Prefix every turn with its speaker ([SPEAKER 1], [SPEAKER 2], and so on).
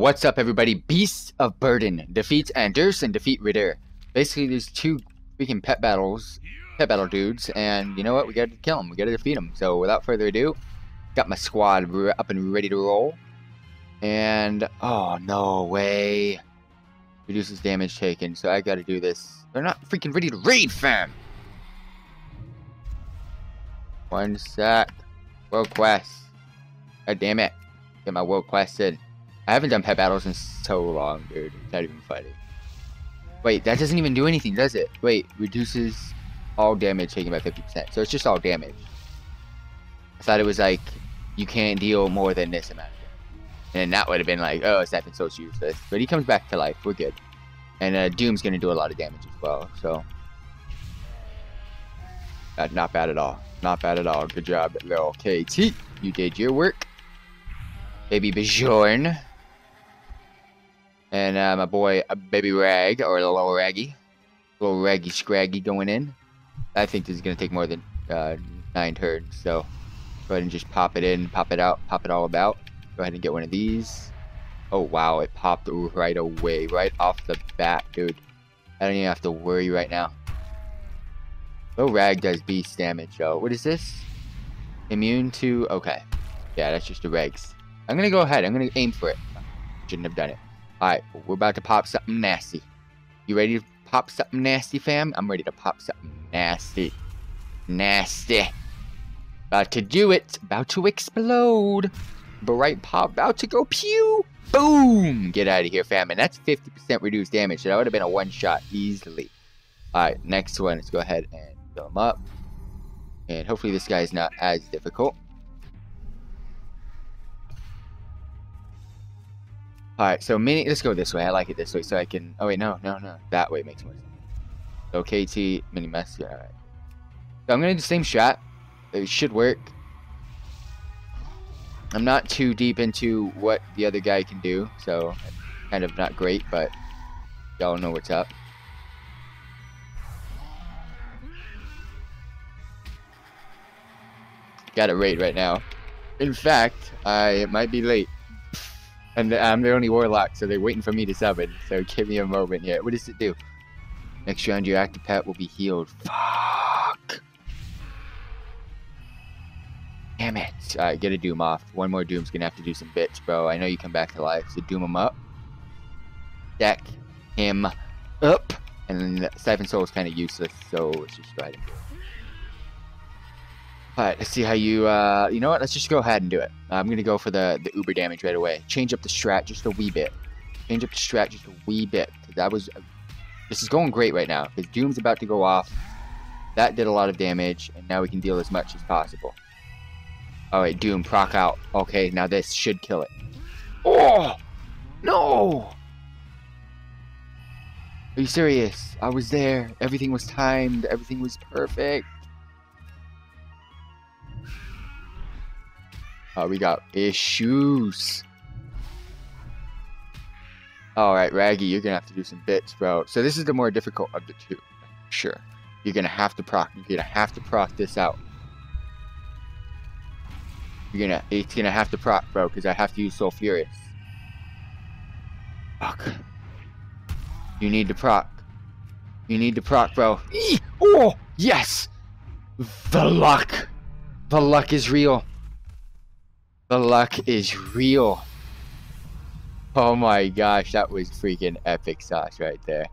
[SPEAKER 1] What's up, everybody? Beasts of Burden defeats Anders and defeat Ritter. Basically, there's two freaking pet battles, pet battle dudes, and you know what? We gotta kill them. We gotta defeat them. So, without further ado, got my squad up and ready to roll. And oh no way! Reduces damage taken. So I gotta do this. They're not freaking ready to raid, fam. One sec. World quest. God damn it! Get my world quest in. I haven't done pet battles in so long, dude. Not even funny. Wait, that doesn't even do anything, does it? Wait, reduces all damage taken by 50%. So it's just all damage. I thought it was like, you can't deal more than this amount. And that would have been like, oh, Siphon Soul's useless. But he comes back to life. We're good. And uh, Doom's going to do a lot of damage as well. So, uh, not bad at all. Not bad at all. Good job, little KT. You did your work. Baby Bjorn. And uh, my boy, uh, Baby Rag, or the little Raggy. Little Raggy Scraggy going in. I think this is going to take more than uh, nine turns. So go ahead and just pop it in, pop it out, pop it all about. Go ahead and get one of these. Oh, wow. It popped right away. Right off the bat, dude. I don't even have to worry right now. Little Rag does beast damage, though. What is this? Immune to... Okay. Yeah, that's just the regs. I'm going to go ahead. I'm going to aim for it. Shouldn't have done it. Alright, we're about to pop something nasty. You ready to pop something nasty, fam? I'm ready to pop something nasty. Nasty. About to do it. About to explode. Bright pop about to go pew. Boom. Get out of here, fam. And that's 50% reduced damage. So that would have been a one shot easily. Alright, next one. Let's go ahead and fill him up. And hopefully this guy is not as difficult. Alright, so mini, let's go this way. I like it this way so I can, oh wait, no, no, no. That way makes more sense. So KT, mini mess, yeah, alright. So I'm to do the same strat. It should work. I'm not too deep into what the other guy can do, so kind of not great, but y'all know what's up. Got a right right now. In fact, I might be late. And I'm the only warlock, so they're waiting for me to summon. So give me a moment here. What does it do? Next round, your active pet will be healed. Fuck. Damn it. Alright, get a Doom off. One more Doom's gonna have to do some bits, bro. I know you come back to life, so Doom him up. Deck him up. And Siphon Soul is kind of useless, so let's just go ahead and do it. Alright, let's see how you, uh, you know what, let's just go ahead and do it. I'm going to go for the, the uber damage right away. Change up the strat just a wee bit. Change up the strat just a wee bit. That was, this is going great right now, because Doom's about to go off. That did a lot of damage, and now we can deal as much as possible. Alright, Doom, proc out. Okay, now this should kill it. Oh! No! Are you serious? I was there. Everything was timed. Everything was perfect. Uh, we got issues. Alright, Raggy, you're gonna have to do some bits, bro. So this is the more difficult of the two. Sure. You're gonna have to proc. You're gonna have to proc this out. You're gonna, it's gonna have to proc, bro, because I have to use Sulfuras. Fuck. You need to proc. You need to proc, bro. Oh, yes! The luck. The luck is real. The luck is real. Oh my gosh, that was freaking epic sauce right there.